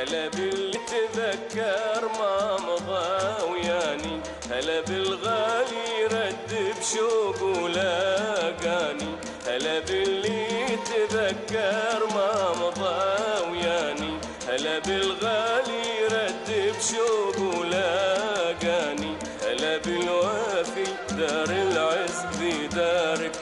هلا باللي تذكر ما مضى وياني. هلا بالغالي رد بشوق ولاقاني. هلا باللي تذكر ما مضى وياني. هلا بالغالي رد بشوق ولاقاني. هلا بالوافي دار العز في دارك.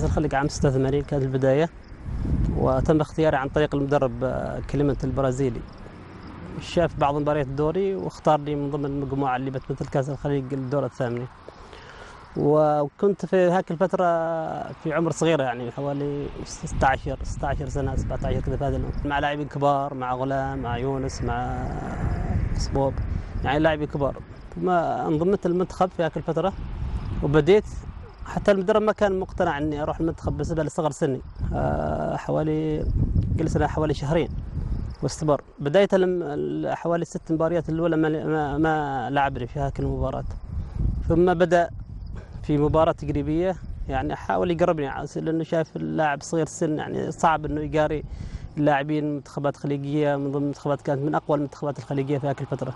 كأس الخليج عام 86 كانت البداية وتم اختياري عن طريق المدرب آه، كليمنت البرازيلي. شاف بعض مباريات الدوري واختارني من ضمن المجموعة اللي بتمثل كأس الخليج الدورة الثامنة وكنت في هاك الفترة في عمر صغير يعني حوالي 16 16 سنة 17 كذا في هذا. مع لاعبين كبار مع غلام مع يونس مع صبوب يعني لاعبين كبار. ما انضميت المنتخب في هاك الفترة وبديت حتى المدرب ما كان مقتنع إني أروح المنتخب بالنسبة لصغر سني. آه، حوالي جلس أنا حوالي شهرين واستمر. بداية حوالي الست مباريات الأولى ما, ما, لعبني في هاك المباراة ثم بدأ في مباراة تقريبية يعني حاول يقربني لأنه شايف اللاعب صغير السن يعني صعب أنه يقاري اللاعبين منتخبات خليجية من ضمن المنتخبات كانت من أقوى المنتخبات الخليجية في هاك الفترة.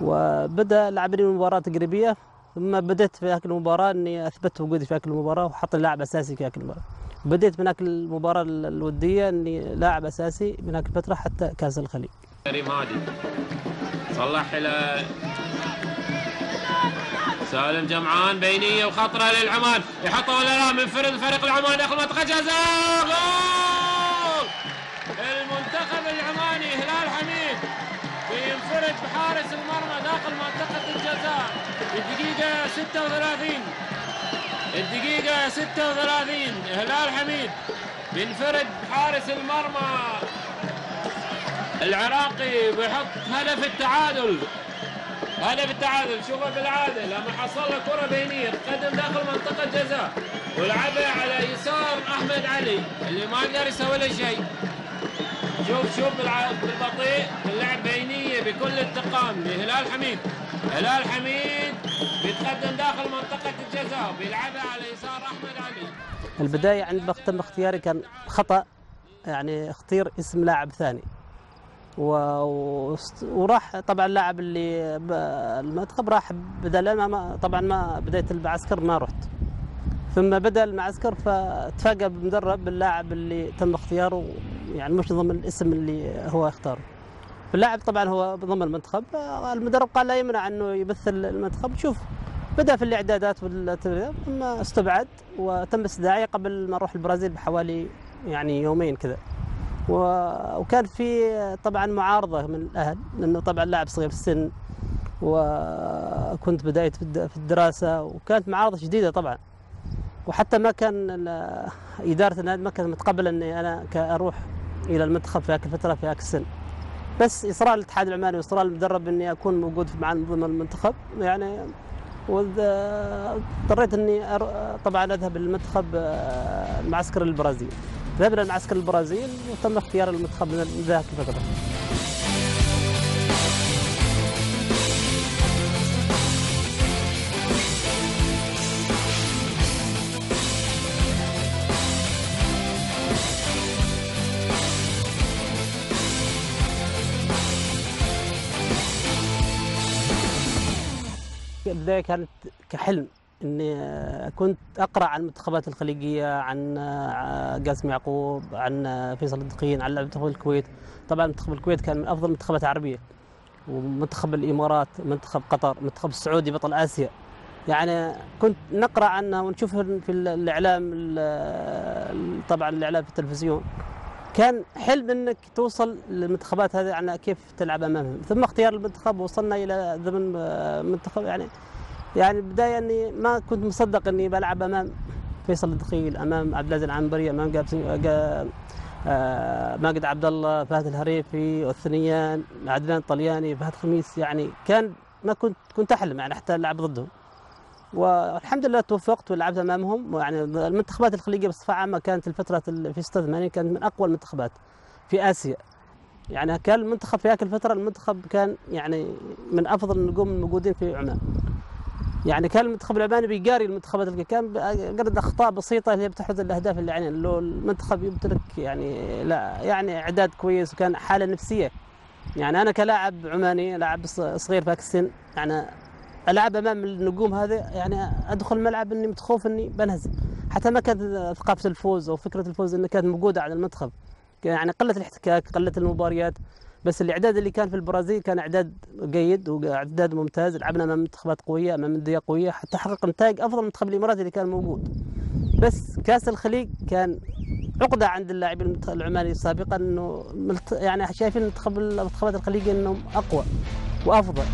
وبدأ لعبني مباراة تقريبية. ثم بدأت في هاك المباراة إني أثبت وجودي في هاك المباراة وحط لاعب أساسي في هاك المباراة. بديت من هاك المباراة الودية إني لاعب أساسي من هاك الفترة حتى كأس الخليج. كريم هادي صلح إلى سالم جمعان بينية وخطرة للعمان يحطه ولا لا منفرد فريق العمان داخل منطقة جزاء بينفرد بحارس المرمى داخل منطقة الجزاء. الدقيقة 36 الدقيقة 36 هلال حميد بينفرد بحارس المرمى. العراقي بيحط هدف التعادل. هدف التعادل. شوفه بالعادة. لما حصل له كرة بينية تقدم داخل منطقة جزاء ولعبها على يسار أحمد علي اللي ما قدر يسوي له شيء. شوف شوف بالبطيء اللعب بكل انتقام لهلال حميد هلال حميد بيتقدم داخل منطقة الجزاء بيلعبها على يسار أحمد علي البداية عند تم اختياري كان خطأ يعني اختير اسم لاعب ثاني. و... وراح طبعا اللاعب اللي. المنتخب راح بدل ما- طبعا ما بداية المعسكر ما رحت. ثم بدأ المعسكر فتفاجأ بمدرب باللاعب اللي تم اختياره يعني مش ضمن الاسم اللي هو اختاره. اللاعب طبعا هو ضمن المنتخب. المدرب قال لا يمنع أنه يمثل المنتخب. شوف بدأ في الإعدادات ثم استبعد وتم استدعائي قبل ما أروح البرازيل بحوالي يعني يومين كذا. وكان في طبعا معارضة من الأهل لأنه طبعا لاعب صغير في السن وكنت بدايه في الد- في الدراسة وكانت معارضة شديدة طبعا. وحتى ما كان إدارة النادي ما كانت متقبلة إني أنا أروح إلى المنتخب في هذيك الفترة في هذاك السن. بس إصرار الاتحاد العماني وإصرار المدرب إني أكون موجود مع المنتخب. يعني وإذ- اضطريت إني طبعا أذهب للمنتخب آه، المعسكر البرازيل. ذهبنا المعسكر البرازيل وتم اختيار المنتخب من ذاك الفترة. البدايه كانت كحلم إني كنت أقرأ عن المنتخبات الخليجية عن آه، قاسم يعقوب عن آه، فيصل الدقيق عن منتخب الكويت. طبعا منتخب الكويت كان من أفضل المنتخبات العربية ومنتخب الإمارات منتخب قطر منتخب السعودي بطل آسيا. يعني كنت نقرأ عنها ونشوف في الإعلام ال- طبعا الإعلام في التلفزيون. كان حلم إنك توصل للمنتخبات هذه عن كيف تلعب أمامهم. ثم اختيار المنتخب وصلنا إلى ضمن منتخب يعني يعني بداية إني ما كنت مصدق إني بلعب أمام فيصل الدخيل أمام عبد العزيز العنبري أمام آه، ماجد عبد الله فهد الهريفي الثنيان عدنان الطلياني فهد خميس يعني كان ما كنت كنت أحلم يعني حتى العب ضدهم. والحمد لله توفقت ولعبت أمامهم. يعني المنتخبات الخليجية بصفة عامة كانت الفترة ال- في 86 كانت من أقوى المنتخبات في آسيا. يعني كان المنتخب في هذيك الفترة المنتخب كان يعني من أفضل النجوم الموجودين في عمان. يعني كان المنتخب العماني بيقاري المنتخبات اللي كان قرد أخطاء بسيطة اللي بتحدث الأهداف اللي يعني لو المنتخب يمتلك يعني لا يعني إعداد كويس وكان حالة نفسية. يعني أنا كلاعب عماني لاعب صغير في السن يعني العب أمام النجوم هذه يعني أدخل الملعب إني متخوف إني بنهزم. حتى ما كانت ثقافة الفوز أو فكرة الفوز إنها كانت موجودة على المنتخب يعني قلة الاحتكاك قلة المباريات. بس الإعداد اللي كان في البرازيل كان إعداد جيد وإعداد ممتاز. لعبنا أمام منتخبات قوية أمام انديه قوية. حتى حقق نتائج أفضل من المنتخب الاماراتي اللي كان موجود. بس كأس الخليج كان عقدة عند اللاعبين العماني سابقا إنه يعني شايفين المنتخب المنتخبات الخليجيه إنهم أقوى وأفضل.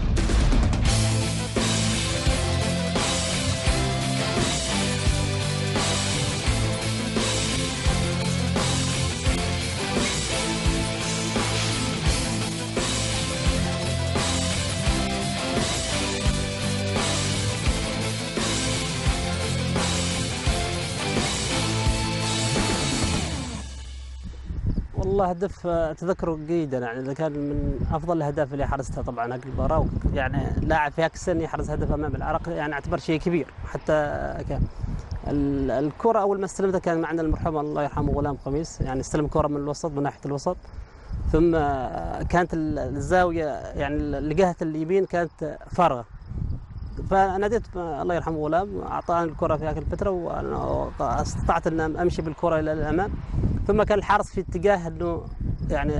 والله هدف آه، أتذكره جيدا يعني إذا كان من أفضل الأهداف اللي حرزتها طبعا هذه المباراه يعني لاعب في هاك السن يحرز هدف أمام العراق يعني أعتبر شيء كبير حتى كان ال- الكرة أول ما استلمتها كان معنا المرحوم الله يرحمه غلام قميص يعني استلم كرة من الوسط من ناحية الوسط. ثم آه، كانت ال- الزاوية يعني الجهة اليمين كانت فارغة. فناديت الله يرحمه غلام أعطاني الكرة في هذه الفترة وأنا أستطعت أن أمشي بالكرة إلى الأمام. ثم كان الحارس في اتجاه إنه يعني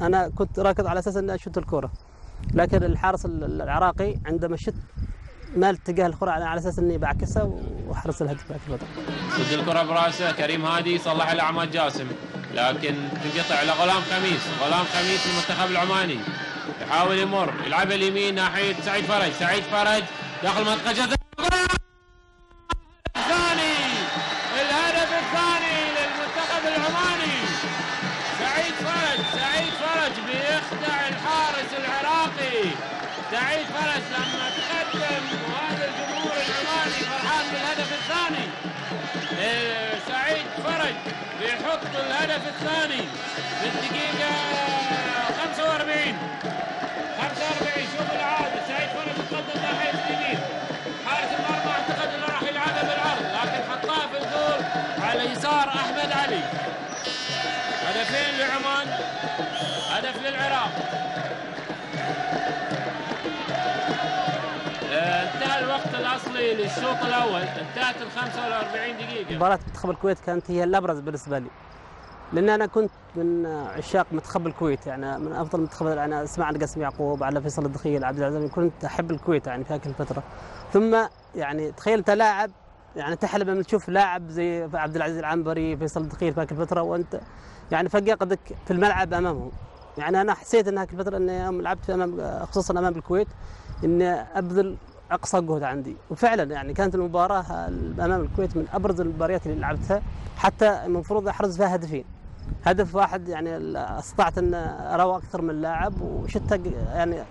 أنا كنت راكض على أساس إني أشوت الكره لكن الحارس العراقي عندما شت مال اتجاه الكرة على أساس إني بعكسها واحرز الهدف هذه الفترة ضد الكرة براسه كريم هادي يصلح على عماد جاسم. لكن تنقطع لغلام خميس. غلام خميس المنتخب العماني. يحاول يمر يلعب اليمين ناحية سعيد فرج. سعيد فرج داخل منطقة جزاء. بيحط الهدف الثاني في الدقيقة 45 45 شوف العادة. سعيد فرج يتقدم ناحية اليمين حارس المرمى اعتقد إنه راح يلعبها بالعرض. لكن حطها في الجول على يسار أحمد علي. هدفين لعمان. هدف للعراق. آه، انتهى الوقت الأصلي للشوط الأول. انتهت ال 45 دقيقة. مباراة منتخب الكويت كانت هي الأبرز بالنسبة لي. لأن أنا كنت من عشاق منتخب الكويت يعني من أفضل المنتخبات أنا أسمع عن قاسم يعقوب على فيصل الدخيل عبد العزيز كنت أحب الكويت يعني في هذيك الفترة. ثم يعني تخيل لاعب يعني تحلم لما تشوف لاعب زي عبد العزيز العنبري فيصل الدخيل في هذيك الفترة وأنت يعني فقدك في الملعب أمامهم يعني أنا حسيت أن هذيك الفترة أني يوم لعبت في أمام خصوصا أمام الكويت إني أبذل أقصى جهد عندي. وفعلا يعني كانت المباراة أمام الكويت من أبرز المباريات اللي لعبتها حتى المفروض أحرز فيها هدفين. هدف واحد يعني استطعت أن أروى أكثر من لاعب وشتها يعني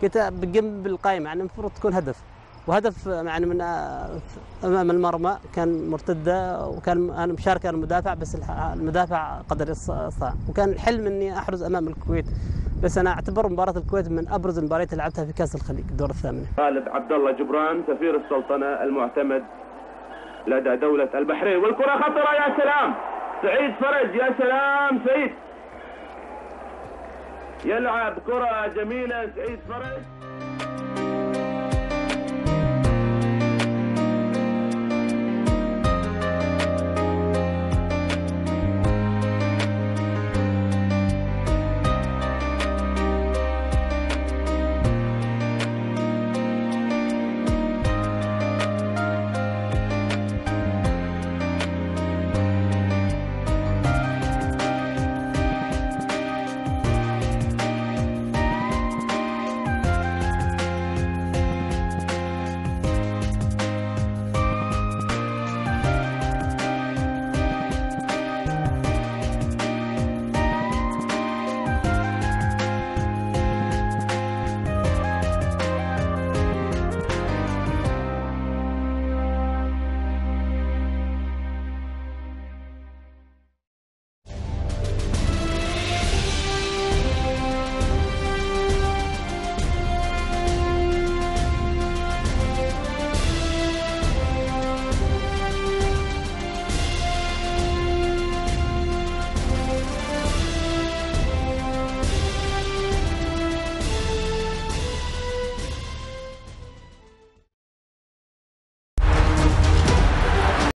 كنت بجنب القائمه يعني المفروض تكون هدف. وهدف يعني من أمام المرمى كان مرتدة وكان أنا مشارك أنا مدافع بس المدافع قدر يصنع. وكان الحلم إني أحرز أمام الكويت. بس أنا أعتبر مباراة الكويت من أبرز المباريات اللي لعبتها في كأس الخليج الدور الثامنه خالد عبد الله جبران سفير السلطنة المعتمد لدى دولة البحرين. والكرة خطرة يا سلام! سعيد فرج يا سلام! سعيد! يلعب كرة جميلة سعيد فرج.